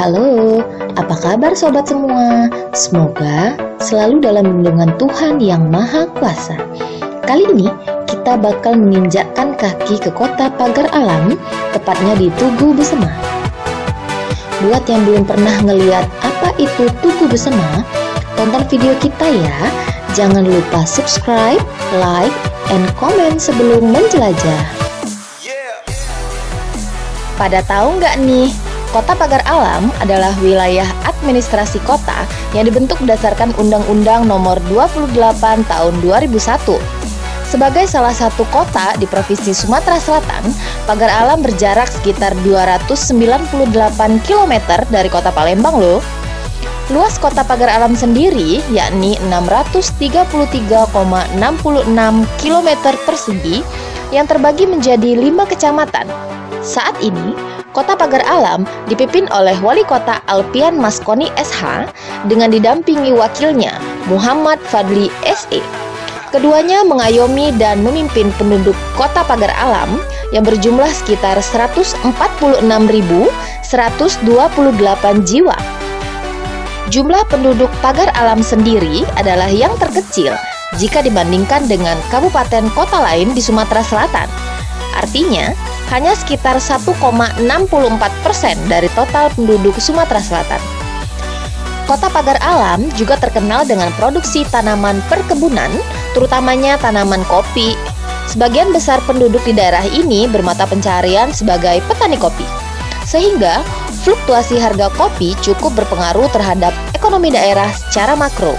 Halo, apa kabar sobat semua? Semoga selalu dalam lindungan Tuhan yang Maha Kuasa. Kali ini kita bakal menginjakkan kaki ke kota pagar alam, tepatnya di Tugu Besema. Buat yang belum pernah ngeliat apa itu Tugu Besema, tonton video kita ya. Jangan lupa subscribe, like, and comment sebelum menjelajah. Pada tahu nggak nih, Kota Pagar Alam adalah wilayah administrasi kota yang dibentuk berdasarkan Undang-Undang Nomor 28 Tahun 2001. Sebagai salah satu kota di Provinsi Sumatera Selatan, Pagar Alam berjarak sekitar 298 km dari kota Palembang loh. Luas kota Pagar Alam sendiri yakni 633,66 km persegi yang terbagi menjadi lima kecamatan. Saat ini, Kota Pagar Alam dipimpin oleh Wali Kota Alpian Maskoni SH dengan didampingi wakilnya Muhammad Fadli SE. Keduanya mengayomi dan memimpin penduduk Kota Pagar Alam yang berjumlah sekitar 146.128 jiwa. Jumlah penduduk Pagar Alam sendiri adalah yang terkecil jika dibandingkan dengan kabupaten kota lain di Sumatera Selatan. Artinya, hanya sekitar 1,64 persen dari total penduduk Sumatera Selatan. Kota Pagar Alam juga terkenal dengan produksi tanaman perkebunan, terutamanya tanaman kopi. Sebagian besar penduduk di daerah ini bermata pencarian sebagai petani kopi. Sehingga fluktuasi harga kopi cukup berpengaruh terhadap ekonomi daerah secara makro.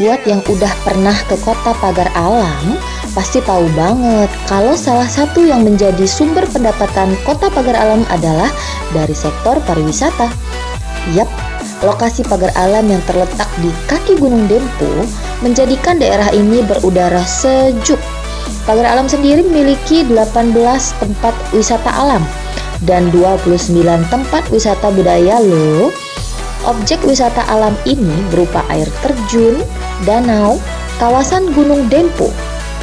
Buat yang udah pernah ke kota Pagar Alam, pasti tahu banget kalau salah satu yang menjadi sumber pendapatan Kota Pagar Alam adalah dari sektor pariwisata. Yap, lokasi pagar alam yang terletak di kaki Gunung Dempo menjadikan daerah ini berudara sejuk. Pagar alam sendiri memiliki 18 tempat wisata alam dan 29 tempat wisata budaya loh. Objek wisata alam ini berupa air terjun, danau, kawasan Gunung Dempo,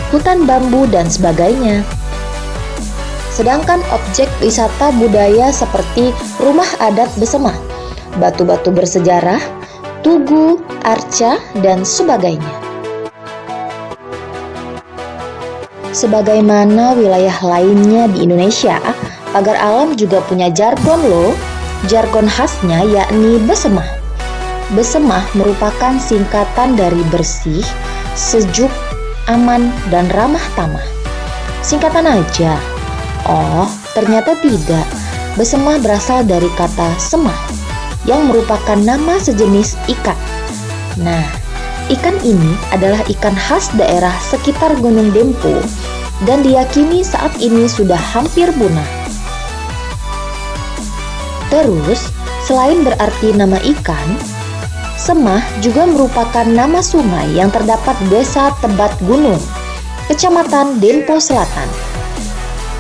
hutan bambu, dan sebagainya. Sedangkan objek wisata budaya seperti rumah adat Besema, batu-batu bersejarah, tugu, arca, dan sebagainya. Sebagaimana wilayah lainnya di Indonesia, Pagar Alam juga punya jargon loh. Jargon khasnya yakni Besemah. Besemah merupakan singkatan dari bersih, sejuk, aman, dan ramah tamah. Singkatan aja. Oh, ternyata tidak. Besemah berasal dari kata semah yang merupakan nama sejenis ikan. Nah, ikan ini adalah ikan khas daerah sekitar Gunung Dempo dan diyakini saat ini sudah hampir punah. Terus, selain berarti nama ikan, Semah juga merupakan nama sungai yang terdapat Desa Tebat Gunung, Kecamatan Dempo Selatan.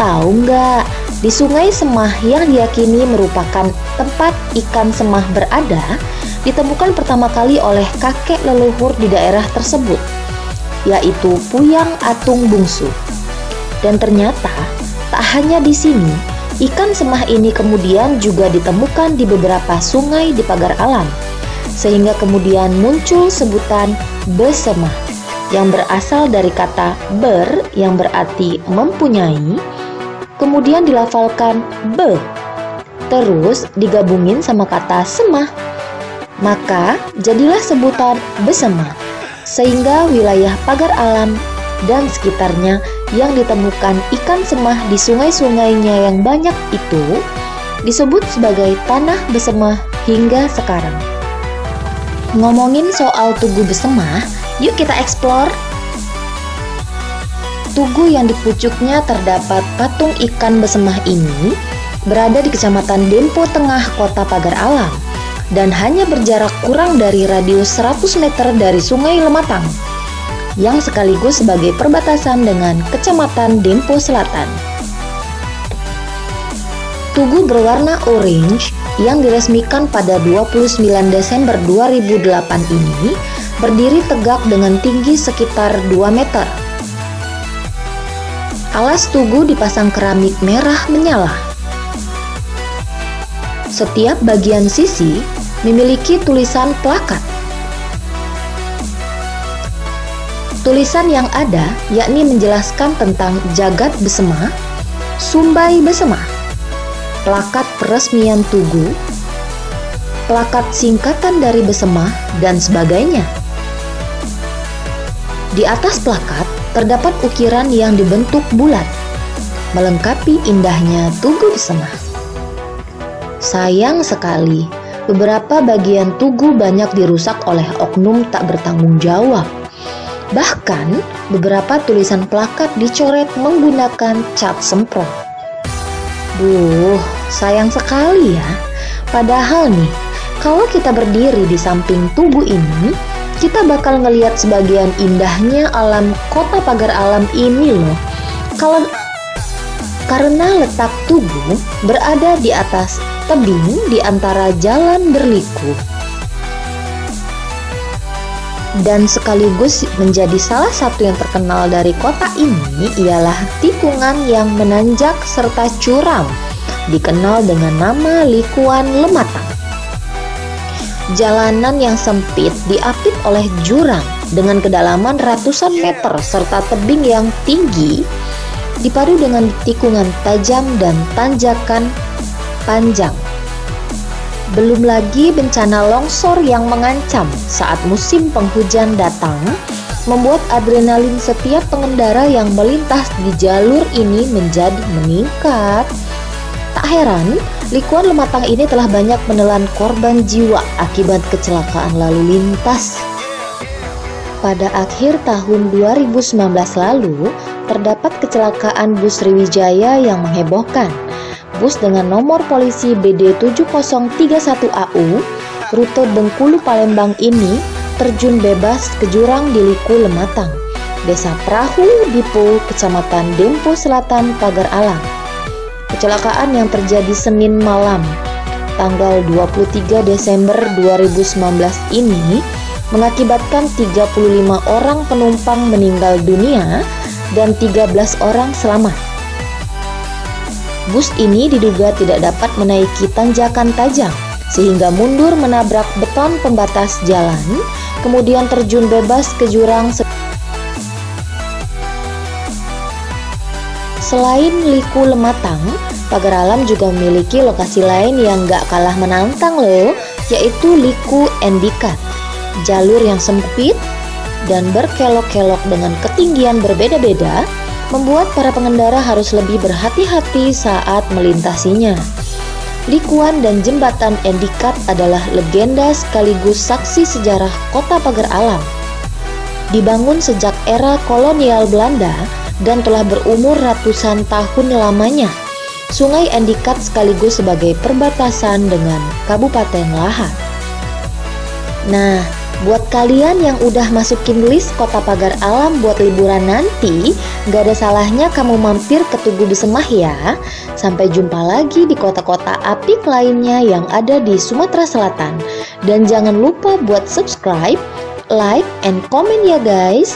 Tahu nggak, di Sungai Semah yang diyakini merupakan tempat ikan semah berada, ditemukan pertama kali oleh kakek leluhur di daerah tersebut, yaitu Puyang Atung Bungsu. Dan ternyata, tak hanya di sini, ikan semah ini kemudian juga ditemukan di beberapa sungai di pagar alam sehingga kemudian muncul sebutan besema yang berasal dari kata ber yang berarti mempunyai, kemudian dilafalkan be, terus digabungin sama kata semah. Maka jadilah sebutan besema, sehingga wilayah pagar alam dan sekitarnya yang ditemukan ikan semah di sungai-sungainya yang banyak itu disebut sebagai tanah besemah hingga sekarang. Ngomongin soal Tugu Besemah, yuk kita eksplor. Tugu yang di pucuknya terdapat patung ikan besemah ini berada di Kecamatan Dempo Tengah, Kota Pagar Alam dan hanya berjarak kurang dari radius 100 meter dari Sungai Lematang yang sekaligus sebagai perbatasan dengan Kecamatan Dempo Selatan. Tugu berwarna orange yang diresmikan pada 29 Desember 2008 ini berdiri tegak dengan tinggi sekitar 2 meter. Alas tugu dipasang keramik merah menyala. Setiap bagian sisi memiliki tulisan plakat. Tulisan yang ada yakni menjelaskan tentang jagat besema, sumbai besema, plakat peresmian Tugu, plakat singkatan dari Besema, dan sebagainya. Di atas plakat terdapat ukiran yang dibentuk bulat, melengkapi indahnya Tugu Besema. Sayang sekali, beberapa bagian Tugu banyak dirusak oleh oknum tak bertanggung jawab. Bahkan, beberapa tulisan plakat dicoret menggunakan cat semprot. Duh, sayang sekali ya. Padahal nih, kalau kita berdiri di samping tugu ini, kita bakal ngeliat sebagian indahnya alam kota pagar alam ini loh. Kalau karena letak tugu berada di atas tebing di antara jalan berliku dan sekaligus menjadi salah satu yang terkenal dari kota ini ialah tikungan yang menanjak serta curam, dikenal dengan nama Likuan Lematang. Jalanan yang sempit diapit oleh jurang dengan kedalaman ratusan meter serta tebing yang tinggi dipadu dengan tikungan tajam dan tanjakan panjang. Belum lagi bencana longsor yang mengancam saat musim penghujan datang, membuat adrenalin setiap pengendara yang melintas di jalur ini menjadi meningkat. Tak heran, likuan lematang ini telah banyak menelan korban jiwa akibat kecelakaan lalu lintas. Pada akhir tahun 2019 lalu, terdapat kecelakaan bus Sriwijaya yang menghebohkan bus dengan nomor polisi BD7031AU rute Bengkulu Palembang ini terjun bebas ke jurang di Liku Lematang, Desa Perahu Dipo, Kecamatan Dempo Selatan, Pagar Alam. Kecelakaan yang terjadi Senin malam, tanggal 23 Desember 2019 ini mengakibatkan 35 orang penumpang meninggal dunia dan 13 orang selamat. Bus ini diduga tidak dapat menaiki tanjakan tajam sehingga mundur menabrak beton pembatas jalan, kemudian terjun bebas ke jurang. Selain Liku Lematang, Pagar Alam juga memiliki lokasi lain yang gak kalah menantang loh, yaitu Liku Endikat. Jalur yang sempit dan berkelok-kelok dengan ketinggian berbeda-beda membuat para pengendara harus lebih berhati-hati saat melintasinya. Likuan dan jembatan Endikat adalah legenda sekaligus saksi sejarah kota pagar alam. Dibangun sejak era kolonial Belanda dan telah berumur ratusan tahun lamanya. Sungai Endikat sekaligus sebagai perbatasan dengan Kabupaten Lahat. Nah, Buat kalian yang udah masukin list kota pagar alam buat liburan nanti, gak ada salahnya kamu mampir ke Tugu Besemah ya. Sampai jumpa lagi di kota-kota apik lainnya yang ada di Sumatera Selatan. Dan jangan lupa buat subscribe, like, and comment ya guys.